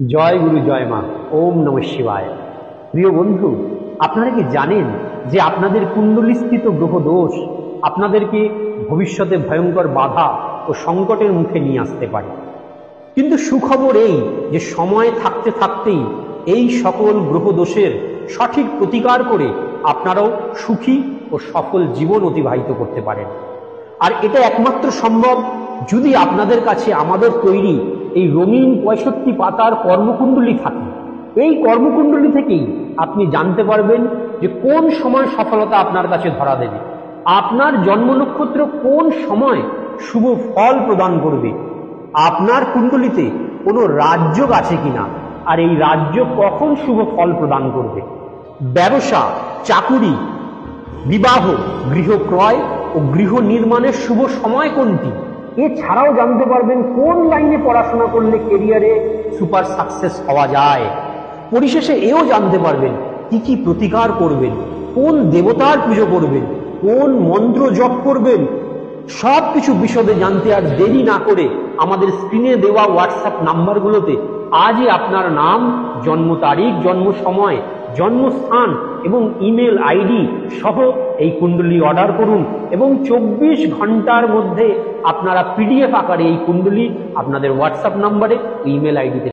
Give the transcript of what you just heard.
জয় গুরু, জয় মা, ওম নম শিবায়। প্রিয় বন্ধু, আপনারা কি জানেন যে আপনাদের কুণ্ডলীস্থিত গ্রহ দোষ আপনাদেরকে ভবিষ্যতে ভয়ঙ্কর বাধা ও সংকটের মুখে নিয়ে আসতে পারে? কিন্তু সুখবর এই যে সময় থাকতে থাকতেই এই সকল গ্রহ দোষের সঠিক প্রতিকার করে আপনারাও সুখী ও সফল জীবন অতিবাহিত করতে পারেন। আর এটা একমাত্র সম্ভব যদি আপনাদের কাছে আমাদের তৈরি এই রঙিন পঁয়ষট্টি পাতার কর্মকুণ্ডলী থাকে। এই কর্মকুণ্ডলী থেকেই আপনি জানতে পারবেন যে কোন সময় সফলতা আপনার কাছে ধরা দেবে। আপনার জন্ম নক্ষত্র কোন সময় শুভ ফল প্রদান করবে? আপনার কুণ্ডলিতে কোনো রাজ্য আছে কিনা? আর এই রাজ্য কখন শুভ ফল প্রদান করবে? ব্যবসা, চাকুরি, বিবাহ গৃহ ক্রয় ও গৃহ নির্মাণের শুভ সময় কোনটি? এছাড়াও জানতে পারবেন কোন লাইনে পড়াশোনা করলে কেরিয়ারে সুপার সাকসেস হওয়া যায়। পরিশেষে এও জানতে পারবেন কি কি প্রতিকার করবেন, কোন দেবতার পুজো করবেন, কোন মন্ত্র জপ করবেন। সব কিছু বিশদে জানতে আর দেরি না করে আমাদের স্ক্রিনে দেওয়া হোয়াটসঅ্যাপ নাম্বারগুলোতে আজই আপনার নাম, জন্ম তারিখ, জন্ম সময়, জন্মস্থান এবং ইমেল আইডি সহ এই কুণ্ডলী অর্ডার করুন এবং চব্বিশ ঘণ্টার মধ্যে আপনারা পিডিএফ আকারে এই কুণ্ডলী আপনাদের হোয়াটসঅ্যাপ নাম্বারে ইমেল আইডিতে